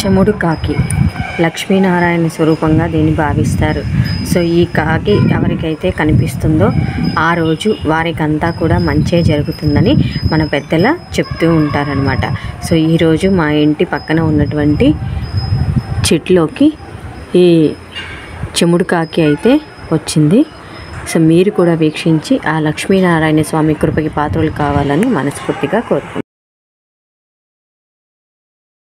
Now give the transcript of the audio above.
చెముడు కాకి. లక్ష్మీనారాయణ స్వరూపంగా దీన్ని భావిస్తారు. సో ఈ కాకి ఎవరికైతే కనిపిస్తుందో ఆ రోజు వారికంతా కూడా మంచే జరుగుతుందని మన పెద్దల చెప్తూ ఉంటారనమాట సో ఈరోజు మా ఇంటి పక్కన ఉన్నటువంటి చెట్లోకి ఈ చెముడు కాకి అయితే వచ్చింది. సో మీరు కూడా వీక్షించి ఆ లక్ష్మీనారాయణ స్వామి కృపకి పాత్రలు కావాలని మనస్ఫూర్తిగా కోరుకుంటున్నాను